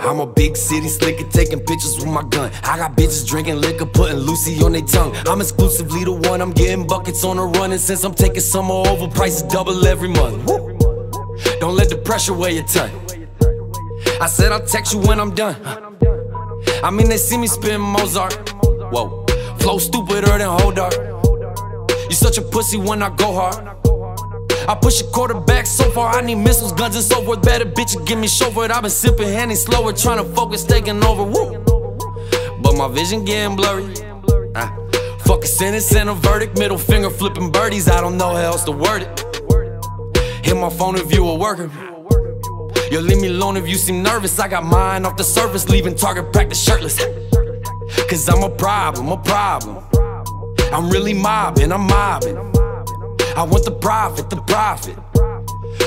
I'm a big city slicker, taking pictures with my gun. I got bitches drinking liquor, putting Lucy on their tongue. I'm exclusively the one, I'm getting buckets on the run. And since I'm taking summer over, prices double every month. Woo. Don't let the pressure weigh your ton. I said I'll text you when I'm done. I mean, they see me spin Mozart. Whoa, flow stupider than Hodart. You such a pussy when I go hard. I push a quarterback so far, I need missiles, guns, and so forth. Better bitch, give me chauffeured. I've been sipping handy slower, trying to focus, taking over. Woo. But my vision getting blurry. Ah. Fuck a sentence and a verdict, middle finger flipping birdies. I don't know how else to word it. Hit my phone if you a worker. Yo, leave me alone if you seem nervous. I got mine off the surface, leaving target practice shirtless. Cause I'm a problem, a problem. I'm really mobbing, I'm mobbing. I want the profit, the profit.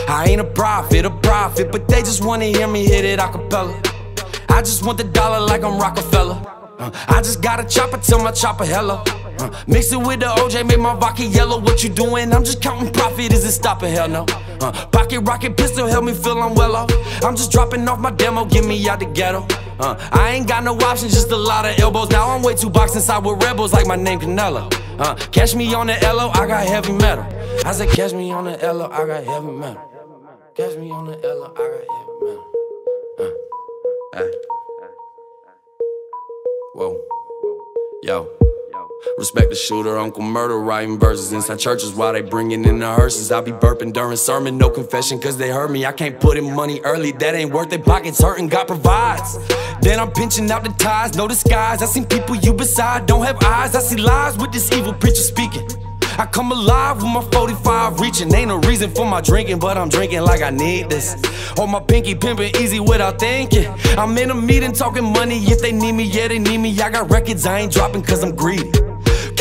I ain't a prophet, a prophet, but they just wanna hear me hit it a cappella. I just want the dollar like I'm Rockefeller. Uh, I just got a chopper, tell my chopper hello. Uh, mix it with the OJ, make my vodka yellow. What you doing? I'm just counting profit, is it stopping? Hell no. Uh, pocket rocket pistol, help me feel I'm well off. I'm just dropping off my demo, get me out the ghetto. Uh, I ain't got no options, just a lot of elbows. Now I'm way too boxed inside with rebels, like my name Canelo. Uh, catch me on the LO, I got heavy metal. I said, catch me on the LO, I got heavy metal. Catch me on the LO, I got heavy metal. Uh, hey. Whoa. Yo. Respect the shooter, Uncle Murder, writing verses inside churches while they bringing in the hearses. I be burping during sermon, no confession, cause they heard me. I can't put in money early, that ain't worth it. Pockets hurting, God provides. Then I'm pinching out the ties, no disguise. I seen people you beside don't have eyes. I see lies with this evil preacher speaking. I come alive with my 45 reaching. Ain't no reason for my drinking, but I'm drinking like I need this. Hold my pinky pimping easy without thinking. I'm in a meeting talking money. If they need me, yeah, they need me. I got records I ain't dropping cause I'm greedy.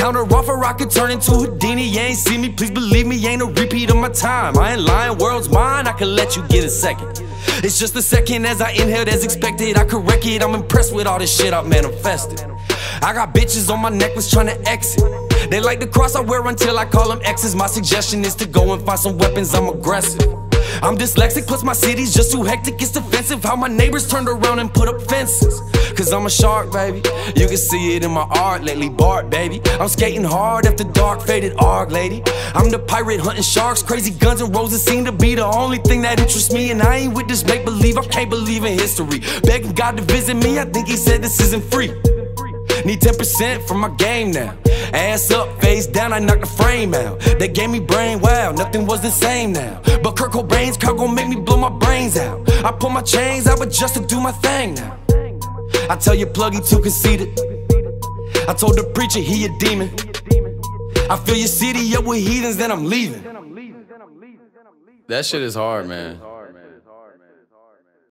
Counter offer, I could turn into Houdini. You ain't see me, please believe me, ain't a repeat of my time. I ain't lying, world's mine, I can let you get a second. It's just a second as I inhaled as expected. I correct it, I'm impressed with all this shit I've manifested. I got bitches on my necklace trying to exit. They like the cross I wear until I call them exes. My suggestion is to go and find some weapons, I'm aggressive. I'm dyslexic, plus my city's just too hectic, it's defensive. How my neighbors turned around and put up fences. Cause I'm a shark, baby. You can see it in my art lately, Bart, baby. I'm skating hard after dark, faded arc, lady. I'm the pirate hunting sharks, crazy guns and roses seem to be the only thing that interests me. And I ain't with this make believe, I can't believe in history. Begging God to visit me, I think He said this isn't free. Need 10% from my game now. Ass up, face down, I knocked the frame out. They gave me brain, wow, nothing was the same now. But Kurt Cobain's car gon' make me blow my brains out. I pull my chains but just to do my thing now. I tell you, plug, he too conceited. I told the preacher he a demon. I fill your city up with heathens, then I'm leaving. That shit is hard, man.